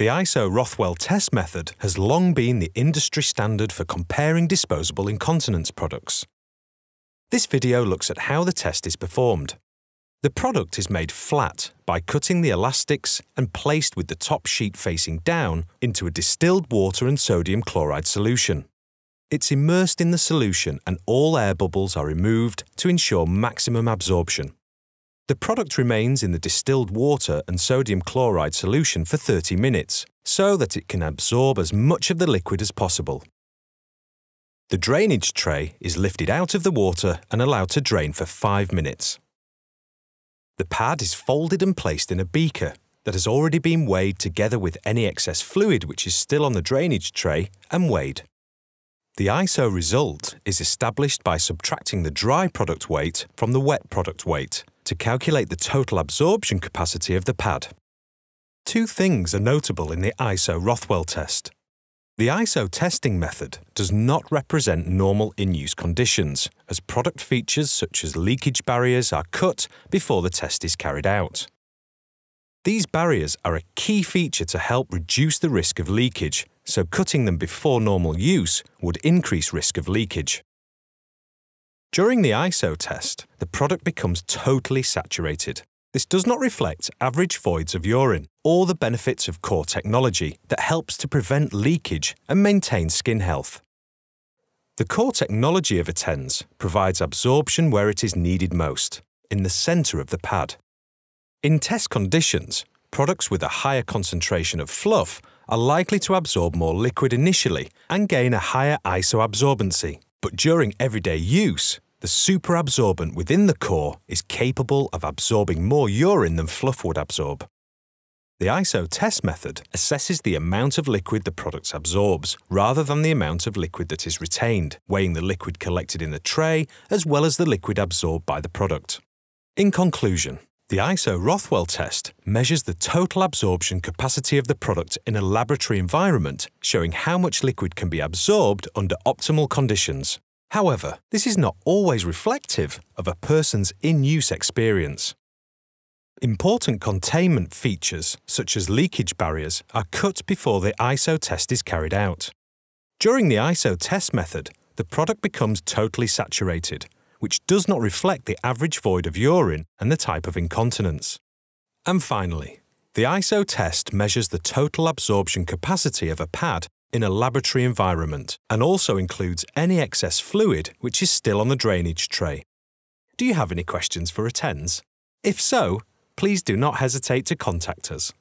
The ISO Rothwell test method has long been the industry standard for comparing disposable incontinence products. This video looks at how the test is performed. The product is made flat by cutting the elastics and placed with the top sheet facing down into a distilled water and sodium chloride solution. It's immersed in the solution and all air bubbles are removed to ensure maximum absorption. The product remains in the distilled water and sodium chloride solution for 30 minutes, so that it can absorb as much of the liquid as possible. The drainage tray is lifted out of the water and allowed to drain for 5 minutes. The pad is folded and placed in a beaker that has already been weighed together with any excess fluid which is still on the drainage tray and weighed. The ISO result is established by subtracting the dry product weight from the wet product weight to calculate the total absorption capacity of the pad. Two things are notable in the ISO Rothwell test. The ISO testing method does not represent normal in-use conditions, as product features such as leakage barriers are cut before the test is carried out. These barriers are a key feature to help reduce the risk of leakage, so cutting them before normal use would increase risk of leakage. During the ISO test, the product becomes totally saturated. This does not reflect average voids of urine or the benefits of core technology that helps to prevent leakage and maintain skin health. The core technology of Attends provides absorption where it is needed most, in the centre of the pad. In test conditions, products with a higher concentration of fluff are likely to absorb more liquid initially and gain a higher isoabsorbency. But during everyday use, the superabsorbent within the core is capable of absorbing more urine than fluff would absorb. The ISO test method assesses the amount of liquid the product absorbs, rather than the amount of liquid that is retained, weighing the liquid collected in the tray as well as the liquid absorbed by the product. In conclusion, the ISO Rothwell test measures the total absorption capacity of the product in a laboratory environment, showing how much liquid can be absorbed under optimal conditions. However, this is not always reflective of a person's in-use experience. Important containment features, such as leakage barriers, are cut before the ISO test is carried out. During the ISO test method, the product becomes totally saturated, which does not reflect the average void of urine and the type of incontinence. And finally, the ISO test measures the total absorption capacity of a pad in a laboratory environment and also includes any excess fluid which is still on the drainage tray. Do you have any questions for Attends? If so, please do not hesitate to contact us.